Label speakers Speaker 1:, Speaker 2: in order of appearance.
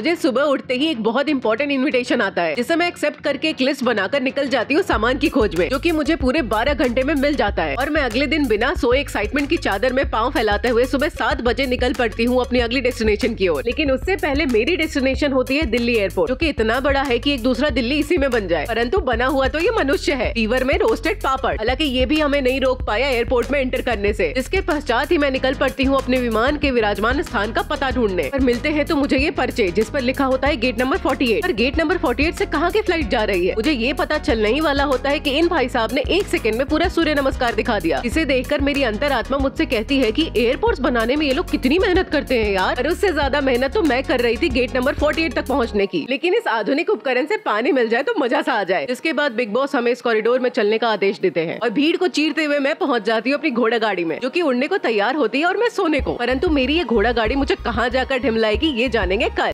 Speaker 1: मुझे सुबह उठते ही एक बहुत इंपॉर्टेंट इन्विटेशन आता है, जिसे मैं एक्सेप्ट करके एक लिस्ट बनाकर निकल जाती हूँ सामान की खोज में, जो की मुझे पूरे बारह घंटे में मिल जाता है। और मैं अगले दिन बिना सोए एक्साइटमेंट की चादर में पाँव फैलाते हुए सुबह सात बजे निकल पड़ती हूँ अपनी अगली डेस्टिनेशन की ओर। लेकिन उससे पहले मेरी डेस्टिनेशन होती है दिल्ली एयरपोर्ट जो की इतना बड़ा है की एक दूसरा दिल्ली इसी में बन जाए। परंतु बना हुआ तो ये मनुष्य है फीवर में रोस्टेड पापड़। हालाँकि ये भी हमें नहीं रोक पाया एयरपोर्ट में एंटर करने से। जिसके पश्चात ही मैं निकल पड़ती हूँ अपने विमान के विराजमान स्थान का पता ढूँढने। पर मिलते हैं तो मुझे ये पर्चे जिस पर लिखा होता है गेट नंबर 48 पर गेट नंबर 48 से कहाँ की फ़्लाइट जा रही है? मुझे ये पता चलने ही वाला होता है कि इन भाई साहब ने एक सेकंड में पूरा सूर्य नमस्कार दिखा दिया। इसे देखकर मेरी अंतरात्मा मुझसे कहती है कि एयरपोर्ट्स बनाने में ये लोग कितनी मेहनत करते हैं यार। और उससे ज़्यादा मेहनत तो मैं कर रही थी गेट नंबर फोर्टी तक पहुँचने की। लेकिन इस आधुनिक उपकरण से पानी मिल जाए तो मज़ा सा आ जाए। इसके बाद बिग बॉस हमें इस कॉरिडोर में चलने का आदेश देते हैं। और भीड़ को चीरते हुए मैं पहुँच जाती हूँ अपनी घोड़ा गाड़ी में, जो कि उड़ने को तैयार होती है और मैं सोने को। परंतु मेरी ये घोड़ा गाड़ी मुझे कहाँ जाकर ढिमलाएगी, ये जानेंगे कल।